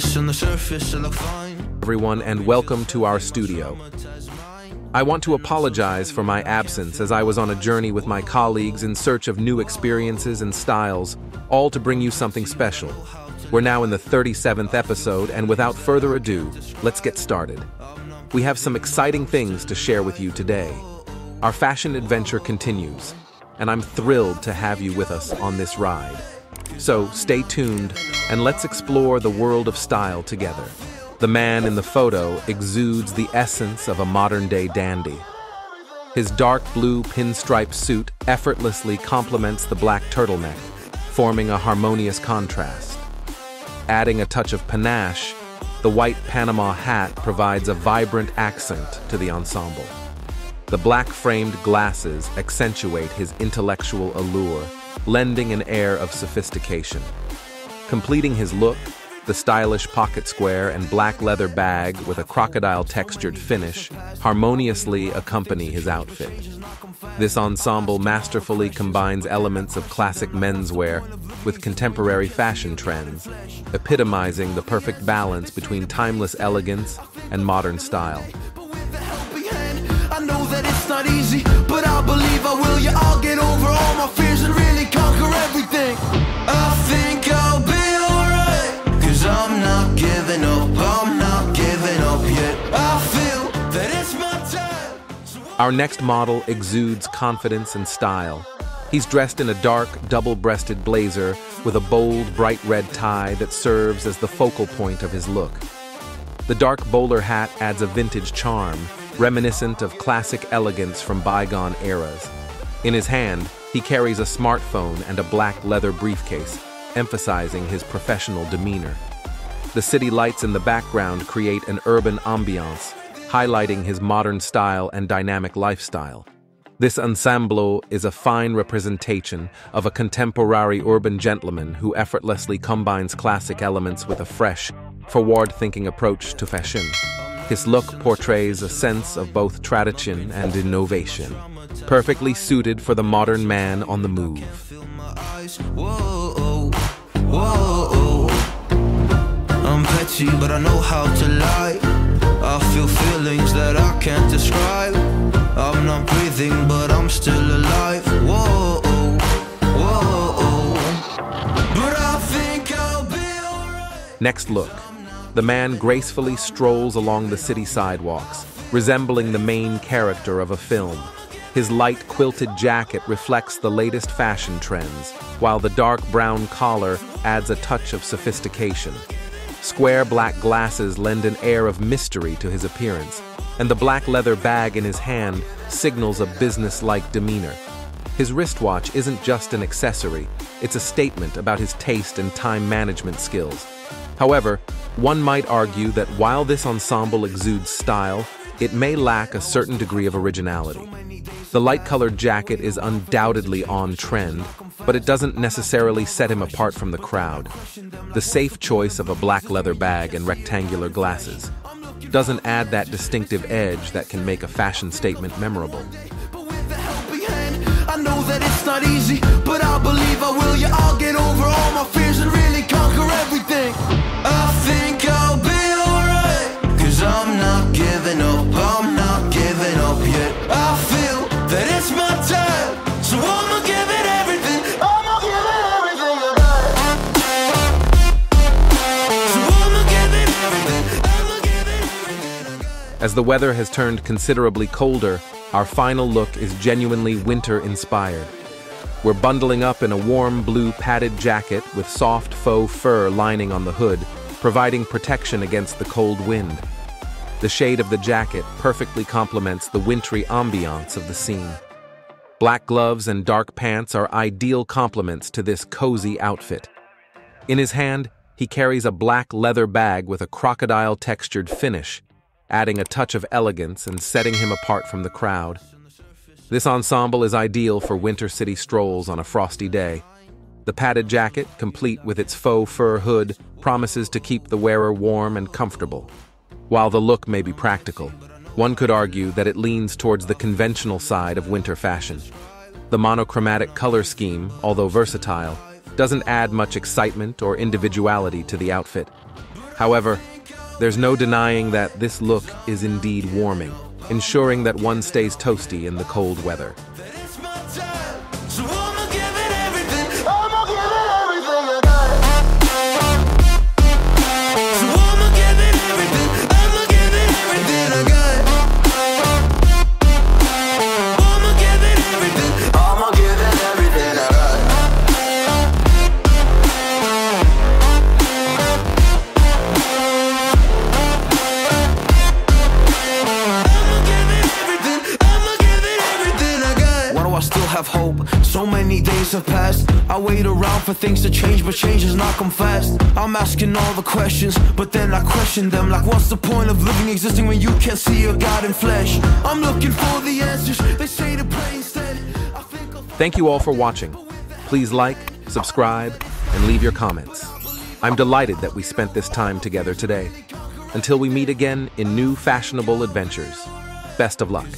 on the surface, I look fine. everyone, and welcome to our studio. I want to apologize for my absence as I was on a journey with my colleagues in search of new experiences and styles, all to bring you something special. We're now in the 37th episode, and without further ado, let's get started. We have some exciting things to share with you today. Our fashion adventure continues, and I'm thrilled to have you with us on this ride. So stay tuned and let's explore the world of style together. The man in the photo exudes the essence of a modern day dandy. His dark blue pinstripe suit effortlessly complements the black turtleneck, forming a harmonious contrast. Adding a touch of panache, the white Panama hat provides a vibrant accent to the ensemble. The black framed glasses accentuate his intellectual allure, lending an air of sophistication. Completing his look, the stylish pocket square and black leather bag with a crocodile textured finish harmoniously accompany his outfit. This ensemble masterfully combines elements of classic menswear with contemporary fashion trends, epitomizing the perfect balance between timeless elegance and modern style. I know that it's not easy, but I believe I will. Yeah, I'll get Our next model exudes confidence and style. He's dressed in a dark, double breasted blazer with a bold, bright red tie that serves as the focal point of his look. The dark bowler hat adds a vintage charm, reminiscent of classic elegance from bygone eras. In his hand, he carries a smartphone and a black leather briefcase, emphasizing his professional demeanor. The city lights in the background create an urban ambiance, highlighting his modern style and dynamic lifestyle. This ensemble is a fine representation of a contemporary urban gentleman who effortlessly combines classic elements with a fresh, forward-thinking approach to fashion. His look portrays a sense of both tradition and innovation, perfectly suited for the modern man on the move. I'm petty, but I know how to lie. I feel feelings that I can't describe. I'm not breathing, but I'm still alive. Whoa, whoa. But I think I'll be alright. Next look. The man gracefully strolls along the city sidewalks, resembling the main character of a film. His light quilted jacket reflects the latest fashion trends, while the dark brown collar adds a touch of sophistication. Square black glasses lend an air of mystery to his appearance, and the black leather bag in his hand signals a business-like demeanor. His wristwatch isn't just an accessory, it's a statement about his taste and time management skills. However, one might argue that while this ensemble exudes style, it may lack a certain degree of originality. The light-colored jacket is undoubtedly on trend, but it doesn't necessarily set him apart from the crowd. The safe choice of a black leather bag and rectangular glasses doesn't add that distinctive edge that can make a fashion statement memorable. I know that it's not easy, but I believe I will. Yeah, I'll get over all my fears and As the weather has turned considerably colder, our final look is genuinely winter inspired. We're bundling up in a warm blue padded jacket with soft faux fur lining on the hood, providing protection against the cold wind. The shade of the jacket perfectly complements the wintry ambiance of the scene. Black gloves and dark pants are ideal complements to this cozy outfit. In his hand, he carries a black leather bag with a crocodile textured finish, adding a touch of elegance and setting him apart from the crowd. This ensemble is ideal for winter city strolls on a frosty day. The padded jacket, complete with its faux fur hood, promises to keep the wearer warm and comfortable. While the look may be practical, one could argue that it leans towards the conventional side of winter fashion. The monochromatic color scheme, although versatile, doesn't add much excitement or individuality to the outfit. However, there's no denying that this look is indeed warming, ensuring that one stays toasty in the cold weather. Have hope? So many days have passed. I wait around for things to change, but change has not come fast. I'm asking all the questions, but then I question them. Like, what's the point of living, existing when you can't see your God in flesh? I'm looking for the answers. They say to pray instead. Thank you all for watching. Please like, subscribe, and leave your comments. I'm delighted that we spent this time together today. Until we meet again in new fashionable adventures, best of luck.